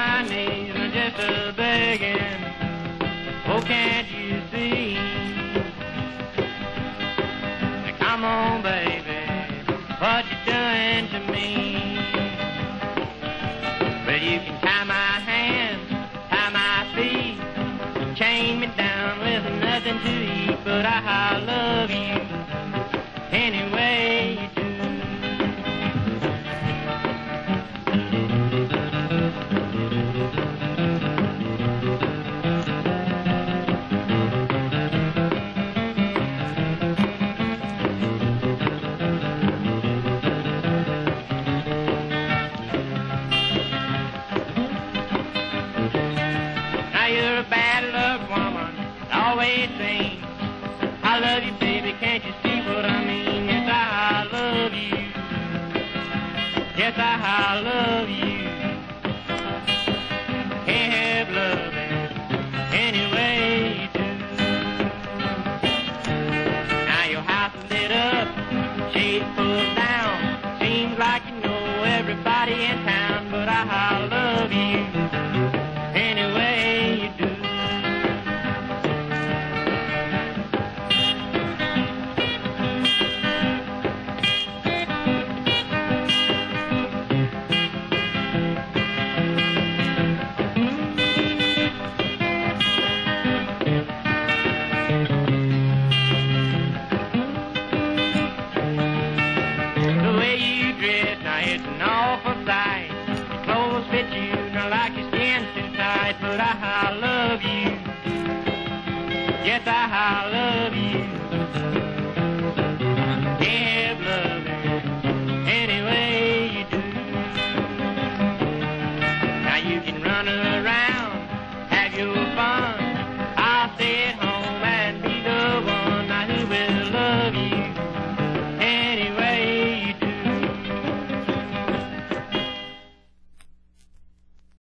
my knees are just a begging. Oh, can't you see? Come on, baby, what you doing to me? Well, you can tie my hands, tie my feet, chain me down with nothing to eat, but I, I love you. always sing. I love you, baby, can't you see what I mean? Yes, I love you. Yes, I love you. Can't have love anyway you do. Now your house is lit up, shades pulled down. Seems like you know everybody in town. hundred, now it's an awful sight. Your clothes fit you, not like your skin's inside, but I, I love you. Yes, I